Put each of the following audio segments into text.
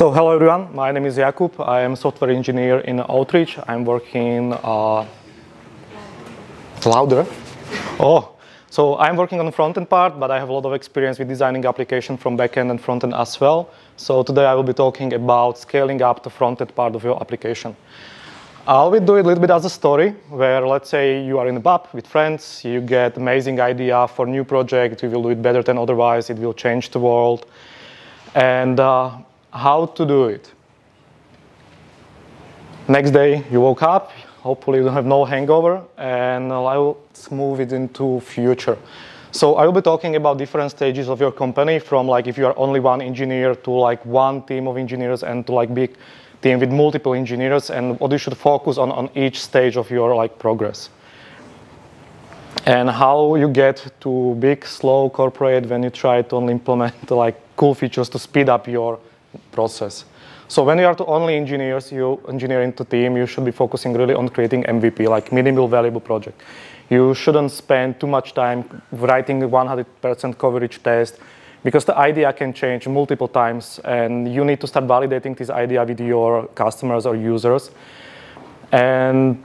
So hello everyone, my name is Jakub. I am software engineer in Outreach. I'm working uh, louder. Oh, so I'm working on the front-end part, but I have a lot of experience with designing application from backend and front-end as well. So today I will be talking about scaling up the front-end part of your application. I will do it a little bit as a story, where let's say you are in a pub with friends, you get amazing idea for new project, you will do it better than otherwise, it will change the world. And uh, how to do it. Next day, you woke up, hopefully you don't have no hangover, and I will move it into future. So I will be talking about different stages of your company from like if you are only one engineer to like one team of engineers and to like big team with multiple engineers and what you should focus on on each stage of your like progress. And how you get to big, slow corporate when you try to only implement like cool features to speed up your process. So when you are the only engineers, you engineer into team, you should be focusing really on creating MVP, like minimal valuable project. You shouldn't spend too much time writing 100% coverage test because the idea can change multiple times and you need to start validating this idea with your customers or users. And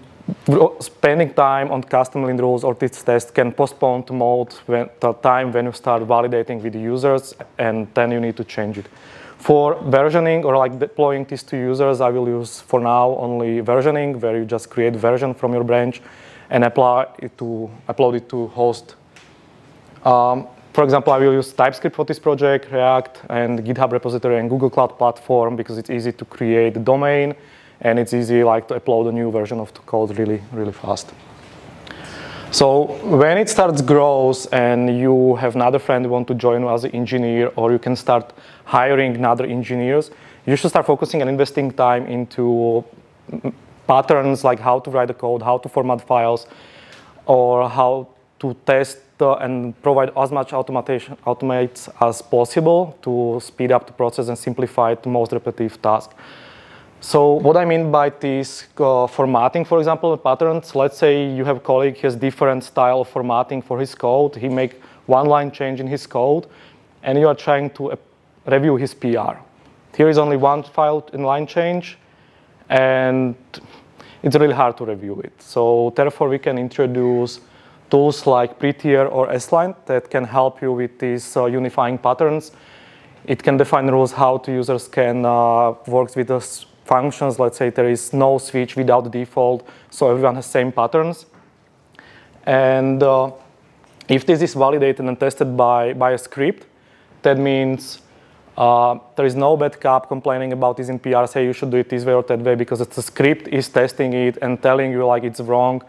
spending time on custom lint rules or this test can postpone to mode when, the time when you start validating with the users and then you need to change it. For versioning or like deploying this to users, I will use for now only versioning, where you just create version from your branch and apply it to upload it to host. Um, for example, I will use TypeScript for this project, React, and GitHub repository and Google Cloud Platform because it's easy to create the domain and it's easy like to upload a new version of the code really, really fast. So when it starts grows and you have another friend want to join as an engineer or you can start hiring other engineers, you should start focusing and investing time into patterns like how to write the code, how to format files, or how to test and provide as much automation automates as possible to speed up the process and simplify the most repetitive task. So what I mean by this uh, formatting, for example, patterns, let's say you have a colleague has different style of formatting for his code. He make one line change in his code, and you are trying to uh, review his PR. Here is only one file in line change, and it's really hard to review it. So therefore, we can introduce tools like Prettier or ESLint that can help you with these uh, unifying patterns. It can define rules how the users can uh, work with us functions. Let's say there is no switch without default, so everyone has same patterns. And uh, if this is validated and tested by, by a script, that means uh, there is no bad cop complaining about this in PR, say you should do it this way or that way because the script is testing it and telling you like it's wrong.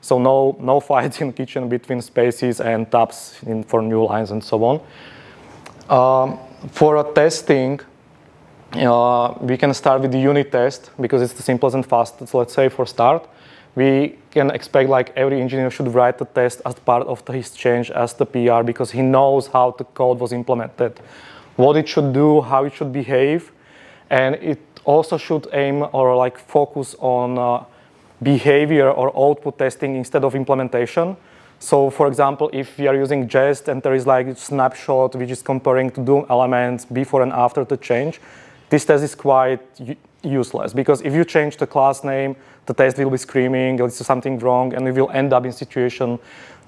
So no, no fights in kitchen between spaces and tabs in, for new lines and so on. Um, for a testing, uh, we can start with the unit test because it's the simplest and fastest. Let's say for start, we can expect like every engineer should write the test as part of his change as the PR because he knows how the code was implemented, what it should do, how it should behave, and it also should aim or like focus on uh, behavior or output testing instead of implementation. So for example, if we are using Jest and there is like snapshot which is comparing to DOM elements before and after the change, this test is quite useless because if you change the class name, the test will be screaming, it's something wrong, and we will end up in situation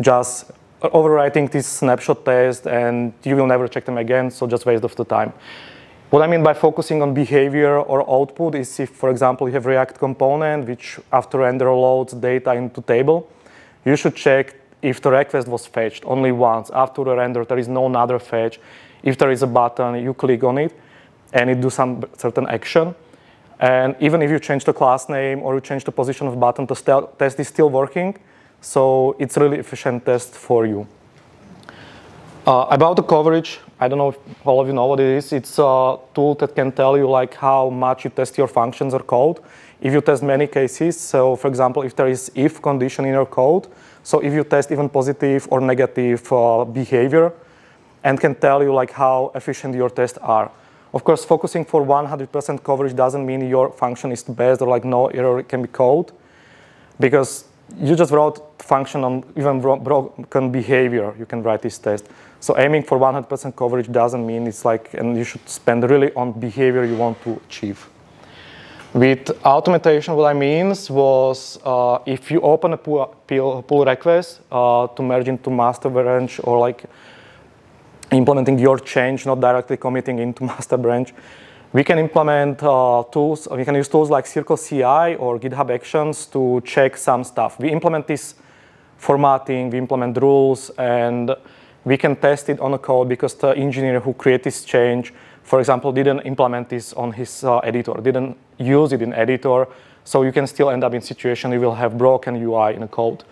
just uh, overwriting this snapshot test and you will never check them again, so just waste of the time. What I mean by focusing on behavior or output is if, for example, you have React component, which after render loads data into table, you should check if the request was fetched only once. After the render, there is no another fetch. If there is a button, you click on it and it do some certain action. And even if you change the class name or you change the position of button, the test is still working. So it's really efficient test for you. Uh, about the coverage, I don't know if all of you know what it is. It's a tool that can tell you like how much you test your functions or code. If you test many cases, so for example, if there is if condition in your code, so if you test even positive or negative uh, behavior, and can tell you like how efficient your tests are. Of course, focusing for 100% coverage doesn't mean your function is the best or like no error can be code because you just wrote function on even broken behavior, you can write this test. So aiming for 100% coverage doesn't mean it's like, and you should spend really on behavior you want to achieve. With automation, what I mean was uh, if you open a pull, pull request uh, to merge into master branch or like implementing your change, not directly committing into master branch, we can implement uh, tools, we can use tools like Circle CI or GitHub Actions to check some stuff. We implement this formatting, we implement rules, and we can test it on a code because the engineer who created this change for example, didn't implement this on his uh, editor, didn't use it in editor, so you can still end up in situation you will have broken UI in a code.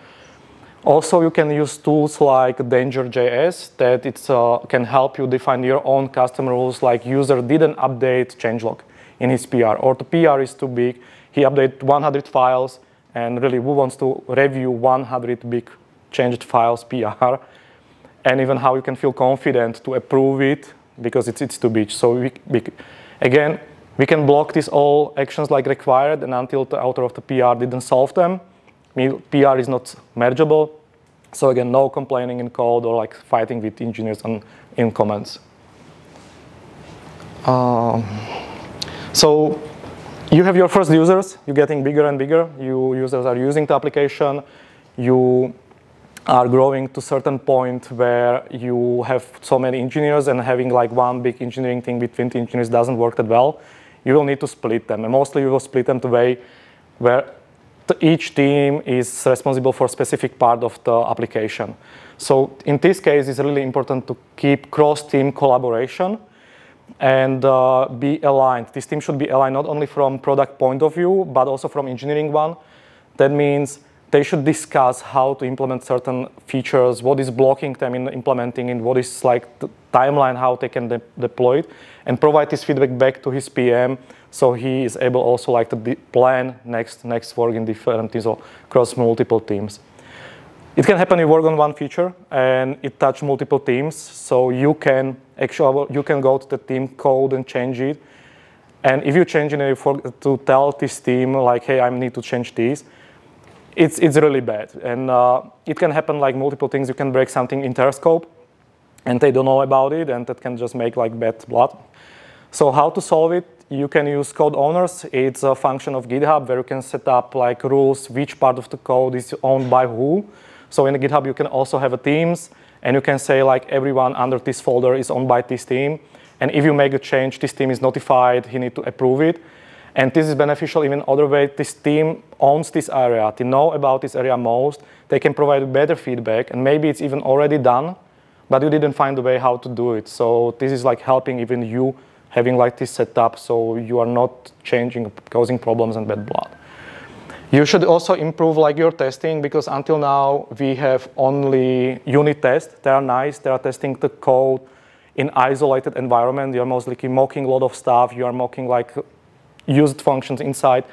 Also, you can use tools like Danger.js that uh, can help you define your own custom rules like user didn't update changelog in his PR or the PR is too big. He updated 100 files and really who wants to review 100 big changed files PR and even how you can feel confident to approve it because it's, it's too big. So we, we, again, we can block these all actions like required and until the author of the PR didn't solve them, PR is not mergeable. So again, no complaining in code or like fighting with engineers on, in comments. Um, so you have your first users, you're getting bigger and bigger. You users are using the application. You are growing to certain point where you have so many engineers and having like one big engineering thing with 20 engineers doesn't work that well, you will need to split them. And mostly you will split them the way where the, each team is responsible for specific part of the application. So in this case, it's really important to keep cross-team collaboration and uh, be aligned. This team should be aligned not only from product point of view, but also from engineering one. That means they should discuss how to implement certain features, what is blocking them in implementing and what is like the timeline, how they can de deploy it, and provide this feedback back to his PM so he is able also like to plan next, next work in different teams or across multiple teams. It can happen you work on one feature and it touch multiple teams, so you can actually you can go to the team code and change it. And if you change it, you to tell this team like, hey, I need to change this, it's, it's really bad. And uh, it can happen like multiple things. You can break something interscope and they don't know about it and that can just make like bad blood. So how to solve it? You can use code owners. It's a function of GitHub where you can set up like rules, which part of the code is owned by who. So in GitHub, you can also have a teams and you can say like everyone under this folder is owned by this team. And if you make a change, this team is notified, he need to approve it. And this is beneficial even other way. This team owns this area. They know about this area most. They can provide better feedback. And maybe it's even already done, but you didn't find a way how to do it. So this is like helping even you having like this setup so you are not changing, causing problems and bad blood. You should also improve like your testing because until now we have only unit tests. They are nice. They are testing the code in isolated environment. You're mostly mocking a lot of stuff. You are mocking like used functions inside,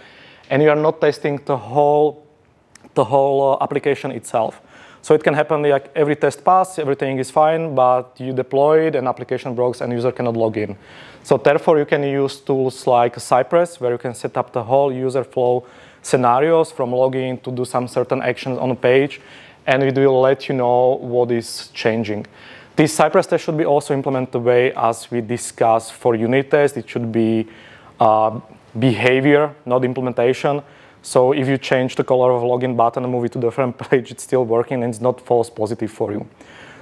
and you are not testing the whole, the whole uh, application itself. So it can happen like every test pass, everything is fine, but you deploy it and application breaks and user cannot log in. So therefore you can use tools like Cypress where you can set up the whole user flow scenarios from login to do some certain actions on a page and it will let you know what is changing. This Cypress test should be also implemented the way as we discussed for unit test. It should be uh, behavior, not implementation. So if you change the color of login button and move it to different page, it's still working and it's not false positive for you.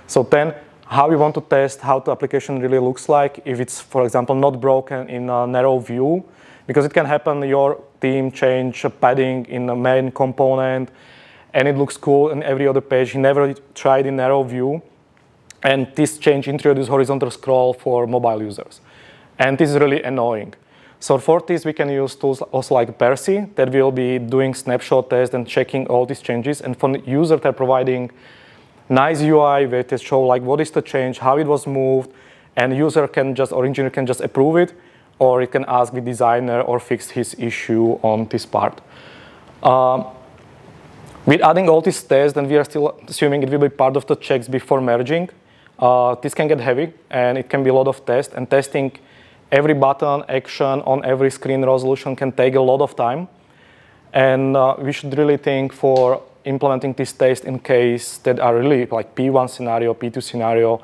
So then how you want to test how the application really looks like if it's, for example, not broken in a narrow view, because it can happen your team change padding in the main component and it looks cool in every other page. He never tried in narrow view. And this change introduces horizontal scroll for mobile users. And this is really annoying. So for this, we can use tools also like Percy that will be doing snapshot tests and checking all these changes. And for the user, they're providing nice UI where they show like what is the change, how it was moved, and user can just, or engineer can just approve it, or it can ask the designer or fix his issue on this part. Um, with adding all these tests, then we are still assuming it will be part of the checks before merging. Uh, this can get heavy, and it can be a lot of tests, and testing every button action on every screen resolution can take a lot of time. And uh, we should really think for implementing this test in case that are really like P1 scenario, P2 scenario,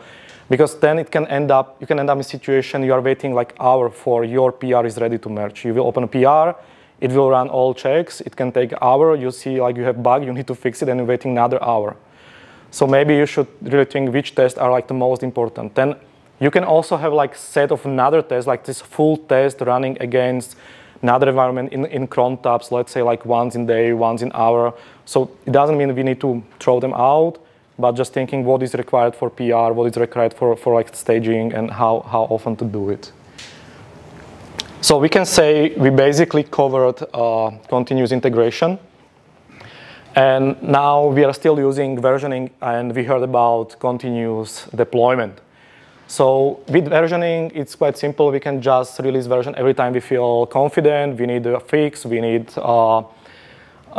because then it can end up you can end up in a situation you are waiting like hour for your PR is ready to merge. You will open a PR, it will run all checks. It can take hour. You see like you have bug, you need to fix it, and you're waiting another hour. So maybe you should really think which tests are like the most important. Then you can also have like set of another test, like this full test running against another environment in, in cron tabs, let's say like once in day, once in hour. So it doesn't mean we need to throw them out, but just thinking what is required for PR, what is required for, for like staging and how, how often to do it. So we can say we basically covered uh, continuous integration. And now we are still using versioning and we heard about continuous deployment. So with versioning, it's quite simple. We can just release version every time we feel confident. We need a fix. We need uh, uh,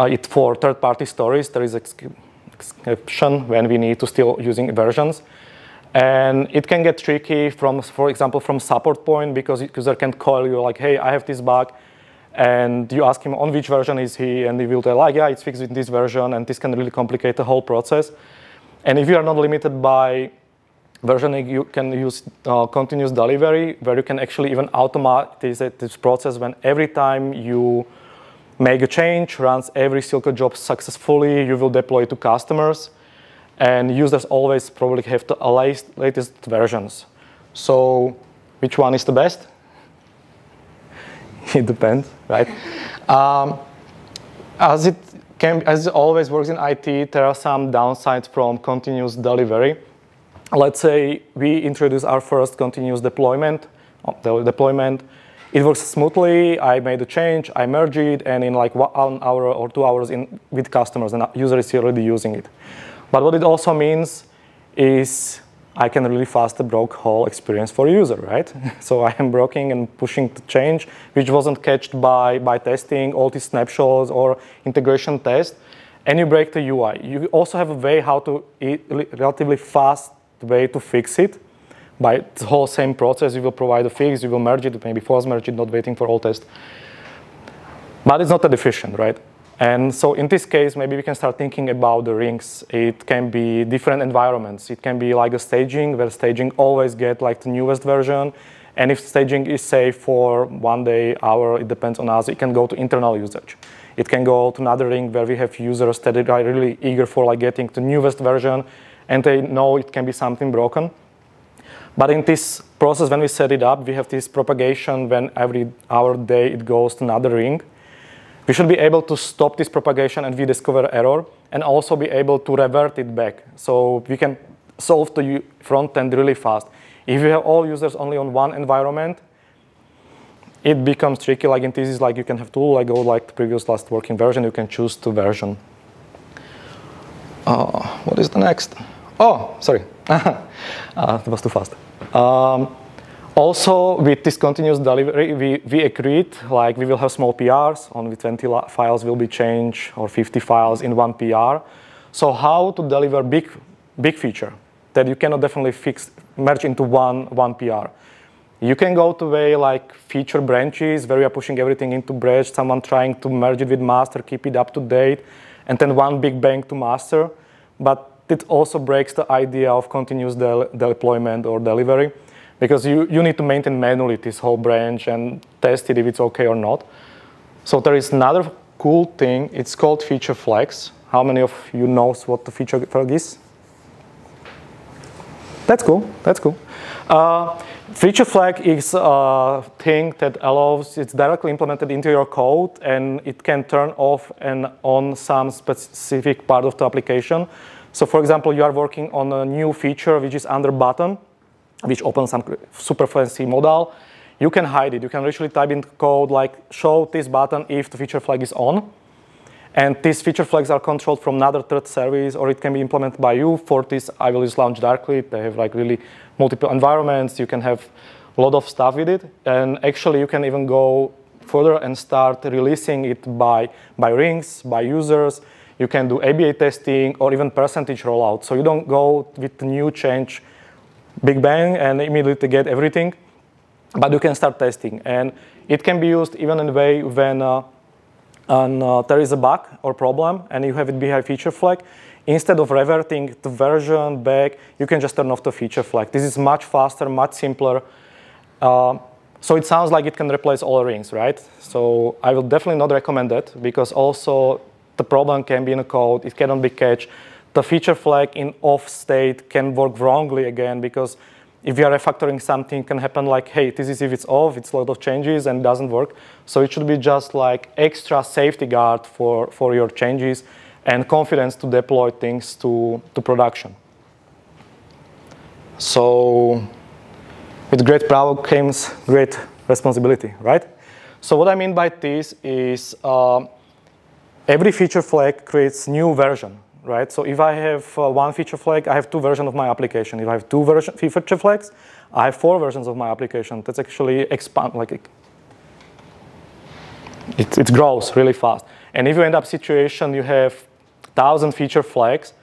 it for third-party stories. There is exception when we need to still using versions. And it can get tricky from, for example, from support point because user can call you like, hey, I have this bug. And you ask him on which version is he, and he will tell, like, yeah, it's fixed in this version, and this can really complicate the whole process. And if you are not limited by versioning, you can use uh, continuous delivery, where you can actually even automate this, process when every time you make a change, runs every Silk job successfully, you will deploy to customers. And users always probably have the latest, latest versions. So which one is the best? it depends, right? Um, as it can, as it always works in IT, there are some downsides from continuous delivery let's say we introduce our first continuous deployment, oh, the deployment. It works smoothly. I made a change, I merged it, and in like one hour or two hours in, with customers, and user is already using it. But what it also means is I can really fast broke whole experience for user, right? so I am broking and pushing the change, which wasn't catched by, by testing all these snapshots or integration test, and you break the UI. You also have a way how to relatively fast way to fix it. By the whole same process, you will provide a fix, you will merge it, maybe force merge it, not waiting for all tests. But it's not that efficient, right? And so in this case, maybe we can start thinking about the rings. It can be different environments. It can be like a staging, where staging always get like the newest version. And if staging is safe for one day, hour, it depends on us, it can go to internal usage. It can go to another ring where we have users that are really eager for like getting the newest version and they know it can be something broken. But in this process, when we set it up, we have this propagation when every hour, day, it goes to another ring. We should be able to stop this propagation and we discover error and also be able to revert it back. So we can solve the front end really fast. If you have all users only on one environment, it becomes tricky. Like in this, thesis, like you can have two, like go like the previous last working version, you can choose the version. Uh, what is the next? Oh, sorry. uh, that was too fast. Um, also, with this continuous delivery, we, we agreed, like we will have small PRs, only 20 files will be changed, or 50 files in one PR. So how to deliver big, big feature that you cannot definitely fix, merge into one, one PR. You can go to way like feature branches, where you are pushing everything into branch, someone trying to merge it with master, keep it up to date, and then one big bang to master. But it also breaks the idea of continuous de deployment or delivery because you, you need to maintain manually this whole branch and test it if it's okay or not. So there is another cool thing. It's called feature flags. How many of you knows what the feature flag is? That's cool. That's cool. Uh, feature flag is a thing that allows it's directly implemented into your code and it can turn off and on some specific part of the application. So for example, you are working on a new feature which is under button, which opens some super fancy modal. You can hide it. You can literally type in code like show this button if the feature flag is on. And these feature flags are controlled from another third service, or it can be implemented by you. For this, I will use LaunchDarkly. They have like really multiple environments. You can have a lot of stuff with it. And actually, you can even go further and start releasing it by, by rings, by users, you can do ABA testing or even percentage rollout. So you don't go with new change, big bang, and immediately get everything, but you can start testing. And it can be used even in a way when uh, and uh, there is a bug or problem and you have it behind feature flag, instead of reverting the version back, you can just turn off the feature flag. This is much faster, much simpler. Uh, so it sounds like it can replace all rings, right? So I will definitely not recommend that because also the problem can be in the code, it cannot be catched. The feature flag in off state can work wrongly again because if you are refactoring something, it can happen like, hey, this is if it's off, it's a lot of changes and doesn't work. So it should be just like extra safety guard for, for your changes and confidence to deploy things to, to production. So with great power comes great responsibility, right? So what I mean by this is uh, every feature flag creates new version right? So if I have uh, one feature flag, I have two versions of my application. If I have two version, feature flags, I have four versions of my application. That's actually expand, like it, it, it grows really fast. And if you end up situation, you have thousand feature flags,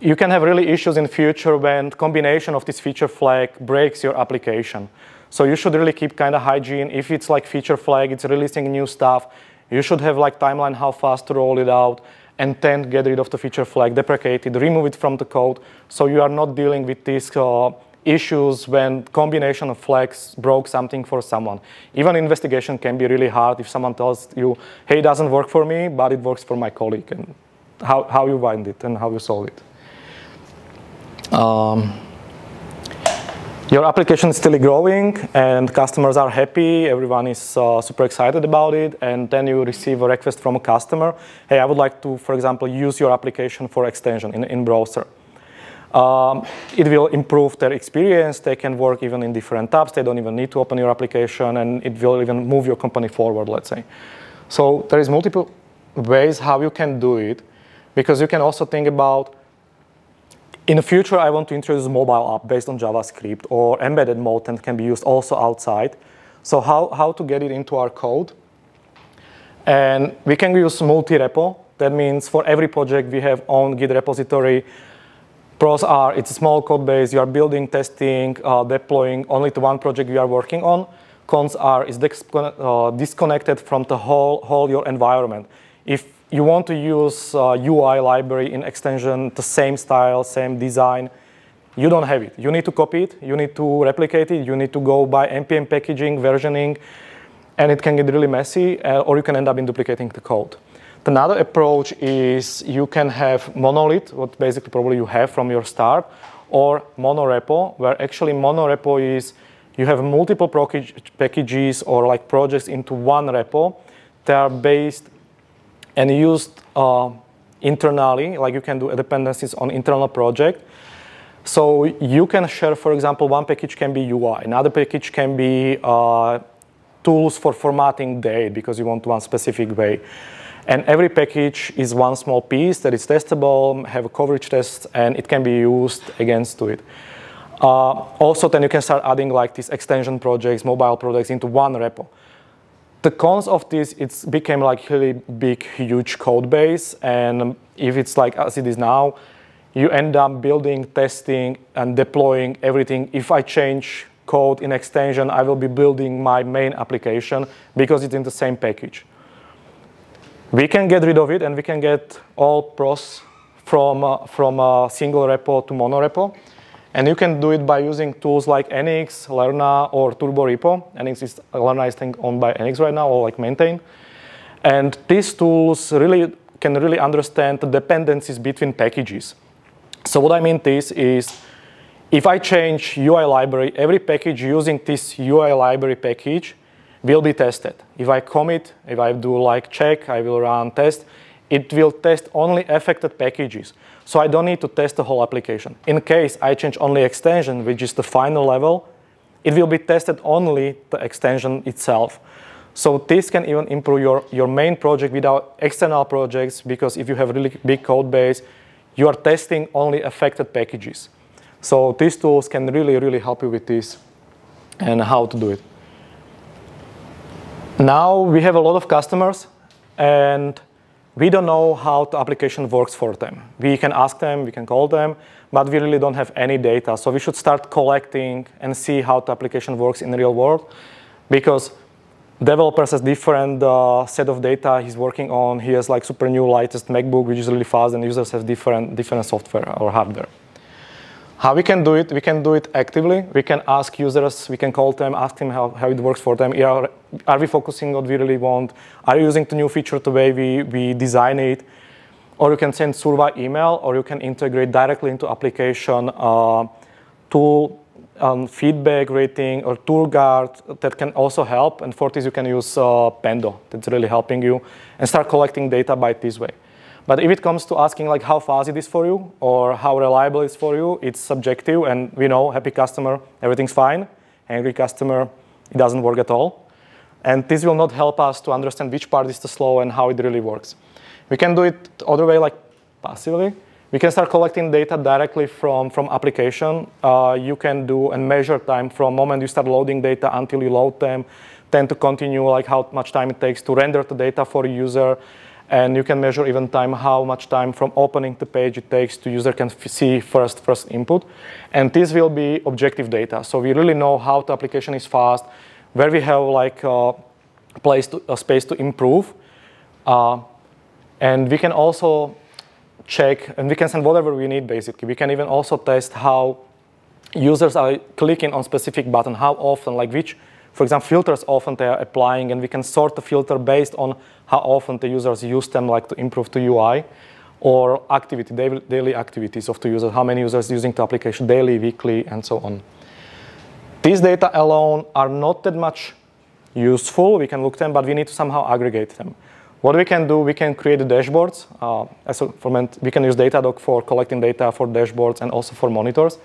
you can have really issues in future when combination of this feature flag breaks your application. So you should really keep kind of hygiene. If it's like feature flag, it's releasing new stuff, you should have like timeline how fast to roll it out and then get rid of the feature flag, deprecate it, remove it from the code, so you are not dealing with these uh, issues when combination of flags broke something for someone. Even investigation can be really hard if someone tells you, hey, it doesn't work for me, but it works for my colleague, and how, how you find it and how you solve it. Um, your application is still growing and customers are happy, everyone is uh, super excited about it, and then you receive a request from a customer, hey, I would like to, for example, use your application for extension in, in browser. Um, it will improve their experience, they can work even in different tabs, they don't even need to open your application, and it will even move your company forward, let's say. So there is multiple ways how you can do it, because you can also think about in the future, I want to introduce a mobile app based on JavaScript or embedded mode and can be used also outside. So how, how to get it into our code? And we can use multi-repo. That means for every project, we have own Git repository. Pros are it's a small code base. You are building, testing, uh, deploying only to one project you are working on. Cons are it's uh, disconnected from the whole, whole your environment. If you want to use uh, UI library in extension, the same style, same design, you don't have it. You need to copy it, you need to replicate it, you need to go by NPM packaging, versioning, and it can get really messy, uh, or you can end up in duplicating the code. Another approach is you can have monolith, what basically probably you have from your start, or monorepo, where actually monorepo is you have multiple packages or like projects into one repo. They are based and used uh, internally, like you can do dependencies on internal project. So you can share, for example, one package can be UI, another package can be uh, tools for formatting date because you want one specific way. And every package is one small piece that is testable, have a coverage test, and it can be used against to it. Uh, also, then you can start adding like these extension projects, mobile projects into one repo the cons of this, it became like really big, huge code base. And if it's like as it is now, you end up building, testing, and deploying everything. If I change code in extension, I will be building my main application because it's in the same package. We can get rid of it, and we can get all pros from, uh, from a single repo to monorepo. And you can do it by using tools like NX, Lerna, or Turborepo. NX is Lerna is think owned by NX right now, or like maintained. And these tools really can really understand the dependencies between packages. So what I mean this is, if I change UI library, every package using this UI library package will be tested. If I commit, if I do like check, I will run test, it will test only affected packages. So I don't need to test the whole application. In case I change only extension, which is the final level, it will be tested only the extension itself. So this can even improve your, your main project without external projects because if you have really big code base, you are testing only affected packages. So these tools can really, really help you with this and how to do it. Now we have a lot of customers and we don't know how the application works for them. We can ask them, we can call them, but we really don't have any data. So we should start collecting and see how the application works in the real world because developers has different uh, set of data he's working on. He has like super new latest MacBook, which is really fast, and users have different different software or hardware. How we can do it? We can do it actively. We can ask users, we can call them, ask them how, how it works for them. Are, are we focusing on what we really want? Are you using the new feature the way we, we design it? Or you can send survey email, or you can integrate directly into application uh, tool um, feedback rating or tool guard that can also help. And for this, you can use uh, Pendo. That's really helping you and start collecting data by this way. But if it comes to asking like how fast it is for you or how reliable it's for you, it's subjective. And we know happy customer, everything's fine. Angry customer, it doesn't work at all. And this will not help us to understand which part is the slow and how it really works. We can do it other way, like passively. We can start collecting data directly from, from application. Uh, you can do and measure time from moment you start loading data until you load them, then to continue like how much time it takes to render the data for a user, and you can measure even time, how much time from opening the page it takes to user can see first, first input. And this will be objective data. So we really know how the application is fast, where we have like a place to, a space to improve. Uh, and we can also check, and we can send whatever we need basically. We can even also test how users are clicking on specific button, how often, like which for example, filters often they are applying, and we can sort the filter based on how often the users use them, like to improve the UI, or activity, daily activities of the user, how many users using the application daily, weekly, and so on. These data alone are not that much useful. We can look them, but we need to somehow aggregate them. What we can do, we can create dashboards. Uh, as a, we can use Datadog for collecting data for dashboards and also for monitors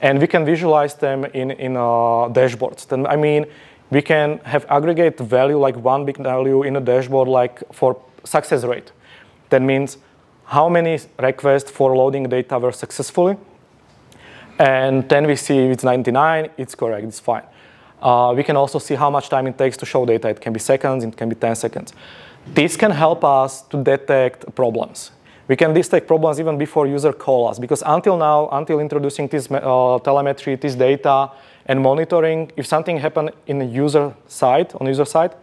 and we can visualize them in, in uh, dashboards. Then, I mean, we can have aggregate value like one big value in a dashboard like for success rate. That means how many requests for loading data were successfully. And then we see if it's 99, it's correct, it's fine. Uh, we can also see how much time it takes to show data. It can be seconds, it can be 10 seconds. This can help us to detect problems. We can detect problems even before user call us because until now, until introducing this uh, telemetry, this data, and monitoring, if something happened in the user side, on user side,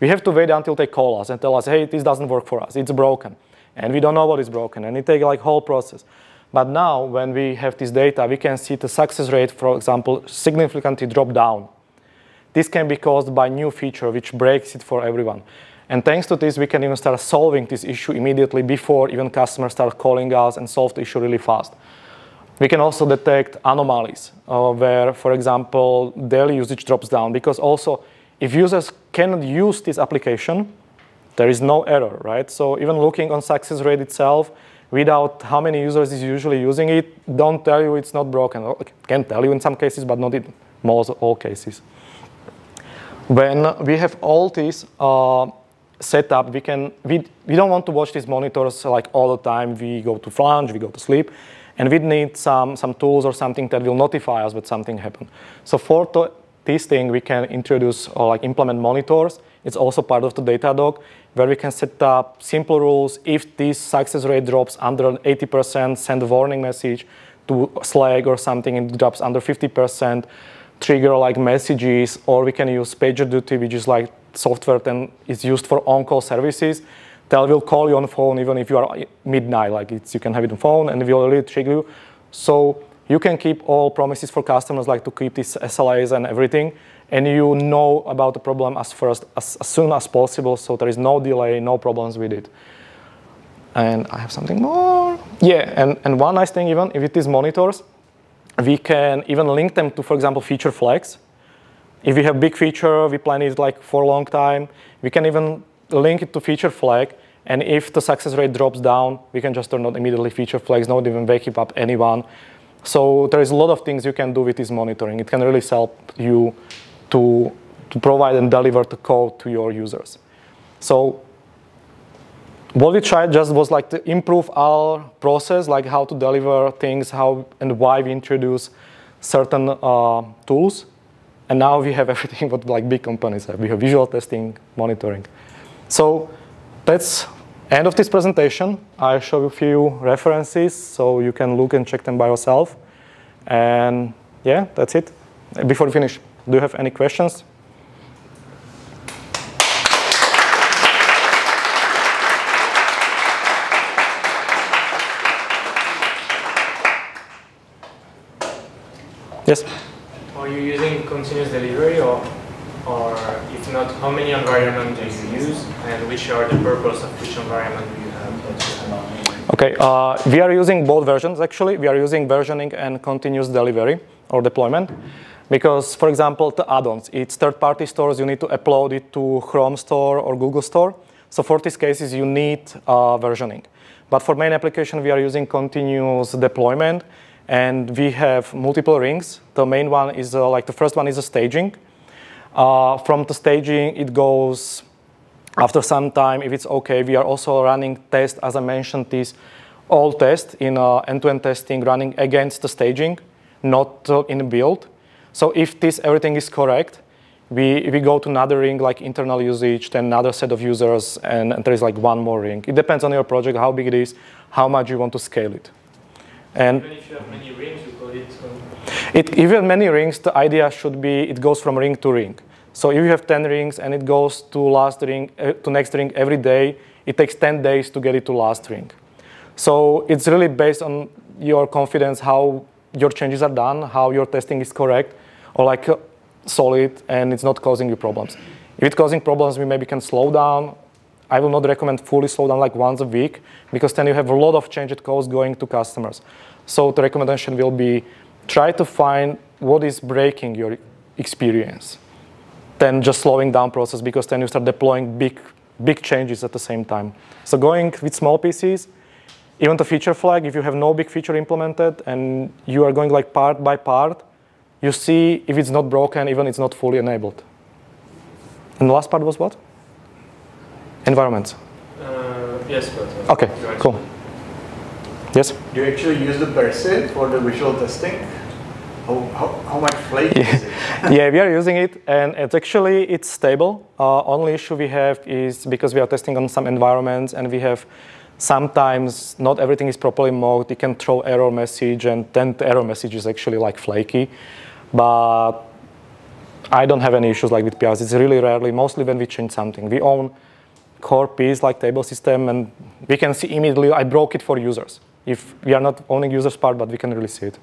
we have to wait until they call us and tell us, hey, this doesn't work for us, it's broken. And we don't know what is broken, and it takes like whole process. But now, when we have this data, we can see the success rate, for example, significantly drop down. This can be caused by new feature which breaks it for everyone. And thanks to this, we can even start solving this issue immediately before even customers start calling us and solve the issue really fast. We can also detect anomalies uh, where, for example, daily usage drops down because also if users cannot use this application, there is no error, right? So even looking on success rate itself, without how many users is usually using it, don't tell you it's not broken. Can tell you in some cases, but not in most all cases. When we have all these uh, setup, we can we, we don't want to watch these monitors like all the time. We go to lunch, we go to sleep, and we need some some tools or something that will notify us when something happened. So for thing, we can introduce or like implement monitors. It's also part of the Datadog where we can set up simple rules. If this success rate drops under 80%, send a warning message to Slack or something, it drops under 50%, trigger like messages, or we can use PagerDuty, which is like software then is used for on-call services. They will call you on the phone even if you are midnight, like it's, you can have it on phone and it will really trigger you. So you can keep all promises for customers, like to keep these SLAs and everything, and you know about the problem as first, as, as soon as possible, so there is no delay, no problems with it. And I have something more. Yeah, and, and one nice thing even, if it is monitors, we can even link them to, for example, feature flags. If we have big feature, we plan it like for a long time, we can even link it to feature flag. And if the success rate drops down, we can just turn on immediately feature flags, not even wake up anyone. So there is a lot of things you can do with this monitoring. It can really help you to, to provide and deliver the code to your users. So what we tried just was like to improve our process, like how to deliver things, how and why we introduce certain uh, tools. And now we have everything what like big companies have. We have visual testing, monitoring. So that's end of this presentation. I show you a few references so you can look and check them by yourself. And yeah, that's it. Before we finish, do you have any questions? Yes. Are you using continuous delivery or, or if not, how many environments do you use and which are the purpose of which environment do you have? Okay, uh, we are using both versions actually. We are using versioning and continuous delivery or deployment. Because, for example, the add-ons, it's third-party stores, you need to upload it to Chrome Store or Google Store. So for these cases, you need uh, versioning. But for main application, we are using continuous deployment, and we have multiple rings. The main one is uh, like the first one is a staging. Uh, from the staging, it goes after some time. If it's okay, we are also running tests, as I mentioned, these all tests in uh, end-to-end testing running against the staging, not uh, in build. So if this everything is correct, we, we go to another ring like internal usage, then another set of users, and, and there is like one more ring. It depends on your project, how big it is, how much you want to scale it. And even if you have many rings, you call it. Um... It, have many rings, the idea should be it goes from ring to ring. So if you have 10 rings and it goes to last ring uh, to next ring every day, it takes 10 days to get it to last ring. So it's really based on your confidence how your changes are done, how your testing is correct, or like uh, solid and it's not causing you problems. If it's causing problems, we maybe can slow down. I will not recommend fully slow down like once a week because then you have a lot of changed codes going to customers. So the recommendation will be try to find what is breaking your experience. Then just slowing down process because then you start deploying big, big changes at the same time. So going with small pieces, even the feature flag, if you have no big feature implemented and you are going like part by part, you see if it's not broken, even it's not fully enabled. And the last part was what? Environments. Uh, yes, but. Uh, okay, cool. Yes? Do you actually use the Percy for the visual testing? How, how, how much flaky yeah. is it? yeah, we are using it, and it's actually it's stable. Uh, only issue we have is because we are testing on some environments, and we have sometimes not everything is properly mocked. You can throw error message, and then the error message is actually like flaky. But I don't have any issues like with PRs. It's really rarely, mostly when we change something. We own core piece like table system, and we can see immediately I broke it for users. If we are not owning users part, but we can really see it.